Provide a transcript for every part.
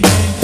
Road monkey,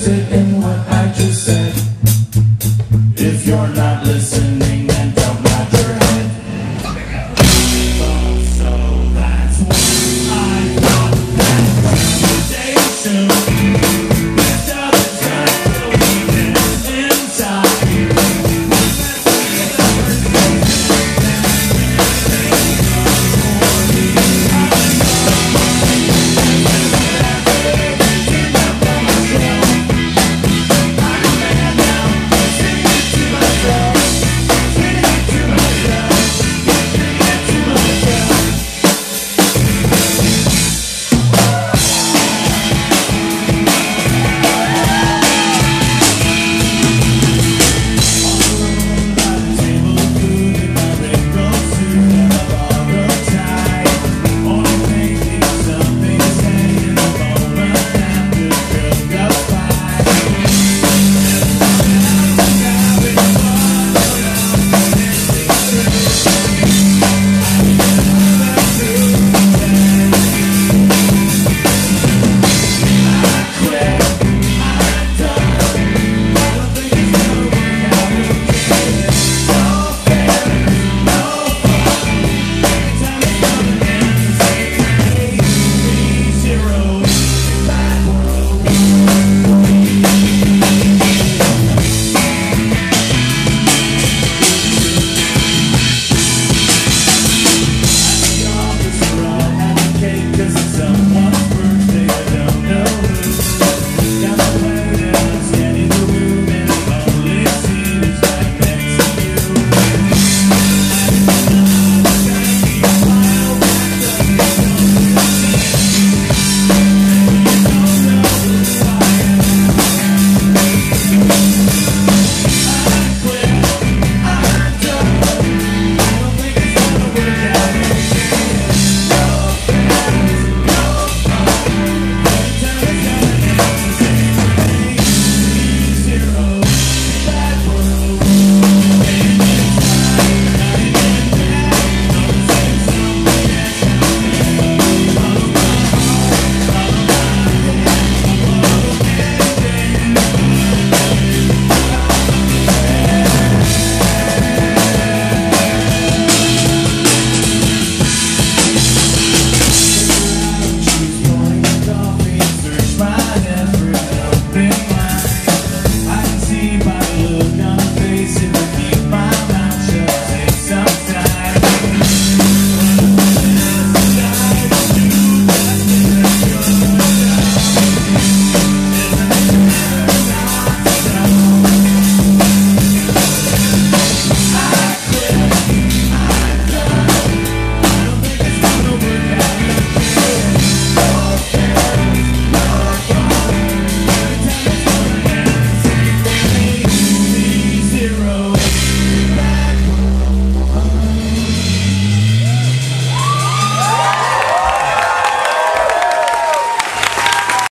You